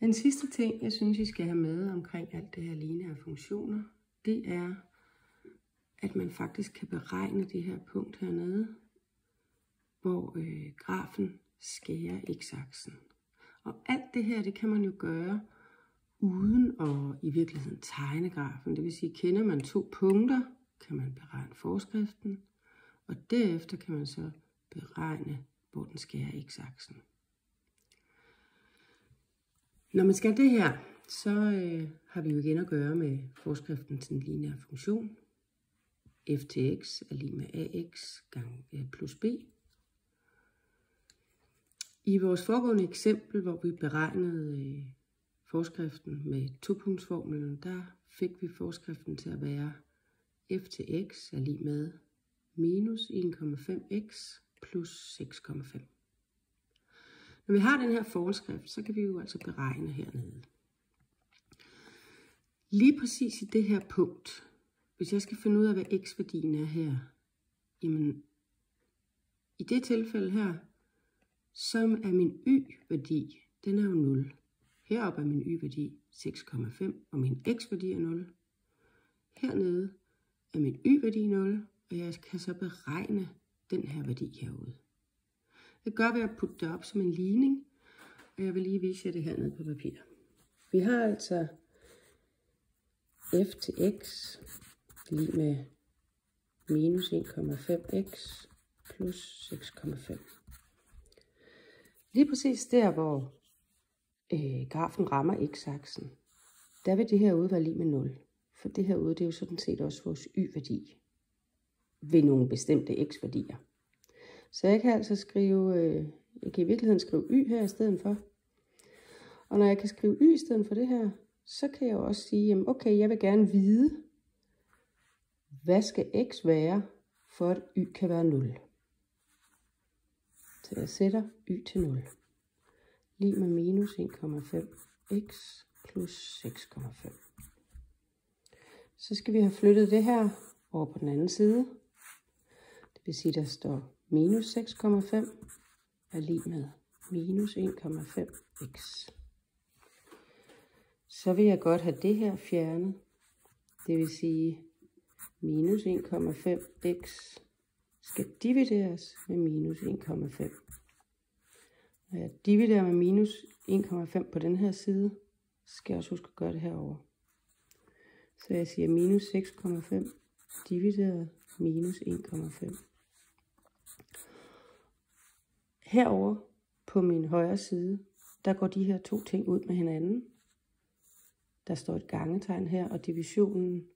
Den sidste ting, jeg synes, I skal have med omkring alt det her lineære funktioner, det er, at man faktisk kan beregne det her punkt hernede, hvor øh, grafen skærer x-aksen. Og alt det her, det kan man jo gøre uden at i virkeligheden tegne grafen. Det vil sige, kender man to punkter, kan man beregne forskriften, og derefter kan man så beregne, hvor den skærer x-aksen. Når man skal det her, så øh, har vi jo igen at gøre med forskriften til en lineær funktion. f til x er lige med ax gang øh, plus b. I vores foregående eksempel, hvor vi beregnede øh, forskriften med topunktsformlen, der fik vi forskriften til at være f til x er lige med minus 1,5x plus 6,5. Når vi har den her forskrift, så kan vi jo altså beregne hernede. Lige præcis i det her punkt, hvis jeg skal finde ud af, hvad x-værdien er her, jamen i det tilfælde her, så er min y-værdi, den er jo 0. Heroppe er min y-værdi 6,5, og min x-værdi er 0. Hernede er min y-værdi 0, og jeg kan så beregne den her værdi herude. Det gør ved at putte det op som en ligning, og jeg vil lige vise jer det her ned på papir. Vi har altså f til x lige med minus 1,5x plus 6,5. Lige præcis der, hvor øh, grafen rammer x-aksen, der vil det her ude være lige med 0. For det her ude, det er jo sådan set også vores y-værdi ved nogle bestemte x-værdier. Så jeg kan altså skrive, øh, jeg kan i virkeligheden skrive y her i stedet for. Og når jeg kan skrive y i stedet for det her, så kan jeg også sige, jamen okay, jeg vil gerne vide, hvad skal x være, for at y kan være 0. Så jeg sætter y til 0. Lige med minus 1,5x plus 6,5. Så skal vi have flyttet det her over på den anden side. Det vil sige, der står minus 6,5 er lige med minus 1,5x. Så vil jeg godt have det her fjernet. Det vil sige, minus 1,5x skal divideres med minus 1,5. Når jeg dividerer med minus 1,5 på den her side, skal jeg også huske at gøre det herover. Så jeg siger minus 6,5 divideret minus 1,5. Herover på min højre side, der går de her to ting ud med hinanden. Der står et gangetegn her, og divisionen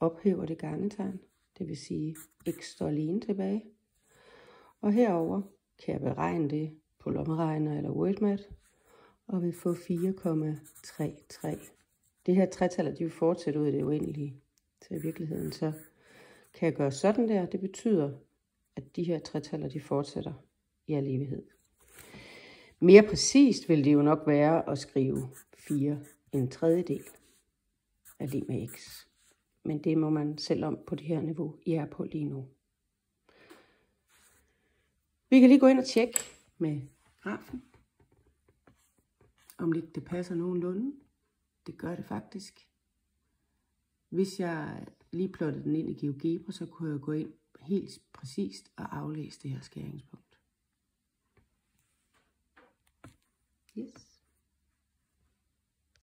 ophæver det gangetegn. Det vil sige, x står alene tilbage. Og herover kan jeg beregne det på lommeregner eller WordMat, og vil få 4,33. Det her tretal, de vil fortsætte ud i det uendelige. Så i virkeligheden så kan jeg gøre sådan der. Det betyder, at de her tretaller, de fortsætter i al evighed. Mere præcist vil det jo nok være at skrive 4 en tredjedel af lige med x. Men det må man selv om på det her niveau, I er på lige nu. Vi kan lige gå ind og tjekke med grafen, om det, det passer nogenlunde. Det gør det faktisk. Hvis jeg lige plottede den ind i GeoGebra, så kunne jeg gå ind helt præcist og aflæse det her skæringspunkt. Isso.